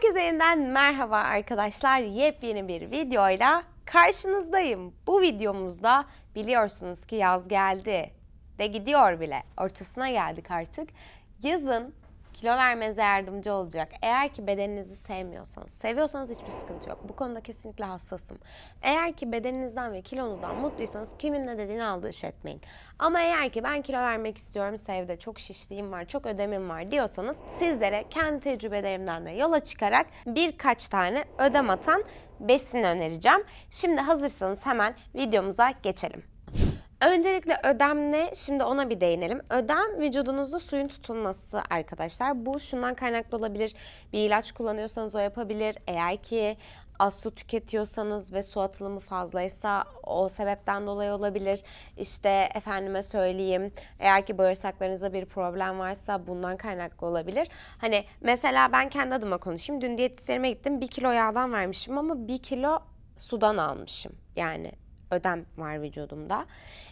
Herkese yeniden merhaba arkadaşlar. Yepyeni bir videoyla karşınızdayım. Bu videomuzda biliyorsunuz ki yaz geldi de gidiyor bile. Ortasına geldik artık. Yazın kilo vermenize yardımcı olacak. Eğer ki bedeninizi sevmiyorsanız, seviyorsanız hiçbir sıkıntı yok. Bu konuda kesinlikle hassasım. Eğer ki bedeninizden ve kilonuzdan mutluysanız kimin ne dediğini aldırış etmeyin. Ama eğer ki ben kilo vermek istiyorum Sevde, çok şişliğim var, çok ödemim var diyorsanız sizlere kendi tecrübelerimden de yola çıkarak birkaç tane ödem atan besin önereceğim. Şimdi hazırsanız hemen videomuza geçelim. Öncelikle ödem ne? Şimdi ona bir değinelim. Ödem vücudunuzda suyun tutulması arkadaşlar. Bu şundan kaynaklı olabilir. Bir ilaç kullanıyorsanız o yapabilir. Eğer ki az su tüketiyorsanız ve su atılımı fazlaysa o sebepten dolayı olabilir. İşte efendime söyleyeyim eğer ki bağırsaklarınızda bir problem varsa bundan kaynaklı olabilir. Hani mesela ben kendi adıma konuşayım. Dün diyetisyenime gittim bir kilo yağdan vermişim ama bir kilo sudan almışım. Yani ödem var vücudumda.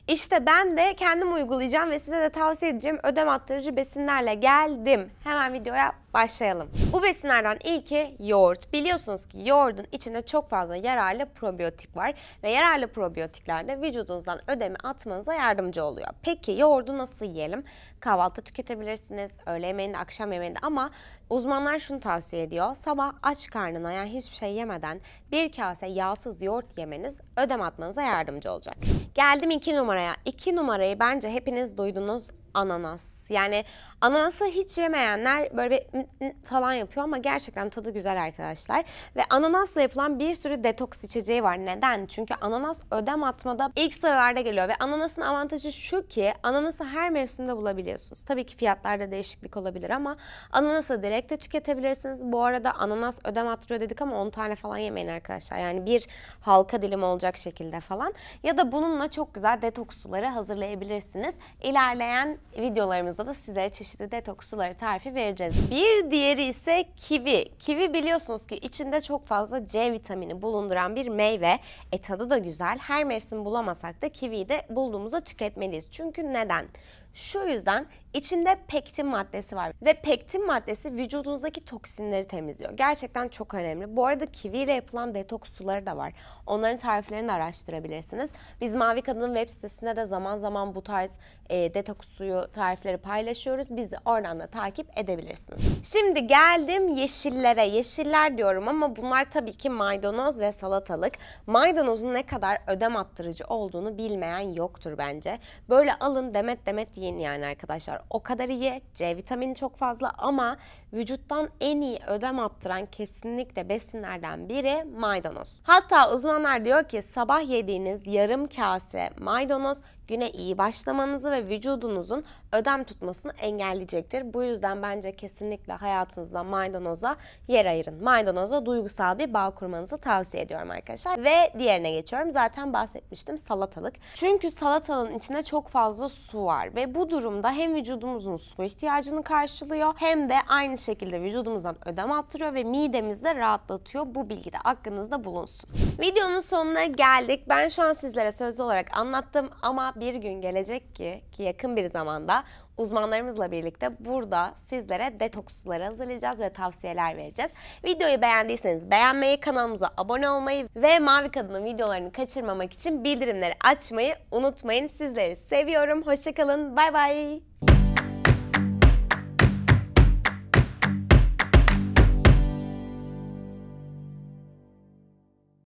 İşte ben de kendim uygulayacağım ve size de tavsiye edeceğim ödem attırıcı besinlerle geldim. Hemen videoya başlayalım. Bu besinlerden ilki yoğurt. Biliyorsunuz ki yoğurdun içinde çok fazla yararlı probiyotik var ve yararlı probiyotikler de vücudunuzdan ödemi atmanıza yardımcı oluyor. Peki yoğurdu nasıl yiyelim? Kahvaltı tüketebilirsiniz, öğle yemeğinde, akşam yemeğinde ama uzmanlar şunu tavsiye ediyor. Sabah aç karnına yani hiçbir şey yemeden bir kase yağsız yoğurt yemeniz ödem atmanıza yardımcı olacak. Geldim iki numaraya. İki numarayı bence hepiniz duydunuz ananas. Yani ananası hiç yemeyenler böyle bir falan yapıyor ama gerçekten tadı güzel arkadaşlar. Ve ananasla yapılan bir sürü detoks içeceği var. Neden? Çünkü ananas ödem atmada ilk sıralarda geliyor ve ananasın avantajı şu ki ananası her mevsimde bulabiliyorsunuz. Tabii ki fiyatlarda değişiklik olabilir ama ananası direkt de tüketebilirsiniz. Bu arada ananas ödem attırıyor dedik ama 10 tane falan yemeyin arkadaşlar. Yani bir halka dilim olacak şekilde falan. Ya da bununla çok güzel detoks suları hazırlayabilirsiniz. İlerleyen videolarımızda da sizlere çeşitli detoks suları tarifi vereceğiz. Bir diğeri ise kivi. Kivi biliyorsunuz ki içinde çok fazla C vitamini bulunduran bir meyve. E tadı da güzel. Her mevsim bulamasak da kiviyi de bulduğumuzda tüketmeliyiz. Çünkü neden? Şu yüzden içinde pektin maddesi var ve pektin maddesi vücudunuzdaki toksinleri temizliyor. Gerçekten çok önemli. Bu arada kivi ile yapılan detoks suları da var. Onların tariflerini araştırabilirsiniz. Biz Mavi Kadın'ın web sitesinde de zaman zaman bu tarz e, detoks suyu tarifleri paylaşıyoruz. Bizi oradan da takip edebilirsiniz. Şimdi geldim yeşillere. Yeşiller diyorum ama bunlar tabii ki maydanoz ve salatalık. Maydanozun ne kadar ödem attırıcı olduğunu bilmeyen yoktur bence. Böyle alın demet demet yiyin yani arkadaşlar. O kadar iyi. C vitamini çok fazla ama vücuttan en iyi ödem attıran kesinlikle besinlerden biri maydanoz. Hatta uzmanlar diyor ki sabah yediğiniz yarım kase maydanoz güne iyi başlamanızı ve vücudunuzun ödem tutmasını engelleyecektir. Bu yüzden bence kesinlikle hayatınızda maydanoza yer ayırın. Maydanoza duygusal bir bağ kurmanızı tavsiye ediyorum arkadaşlar. Ve diğerine geçiyorum. Zaten bahsetmiştim salatalık. Çünkü salatalığın içinde çok fazla su var ve bu durumda hem vücudumuzun su ihtiyacını karşılıyor hem de aynı şekilde vücudumuzdan ödem attırıyor ve midemizde rahatlatıyor. Bu bilgi de aklınızda bulunsun. Videonun sonuna geldik. Ben şu an sizlere sözlü olarak anlattım ama bir gün gelecek ki ki yakın bir zamanda uzmanlarımızla birlikte burada sizlere detoksları hazırlayacağız ve tavsiyeler vereceğiz. Videoyu beğendiyseniz beğenmeyi, kanalımıza abone olmayı ve Mavi Kadın'ın videolarını kaçırmamak için bildirimleri açmayı unutmayın. Sizleri seviyorum. Hoşçakalın. Bay bay.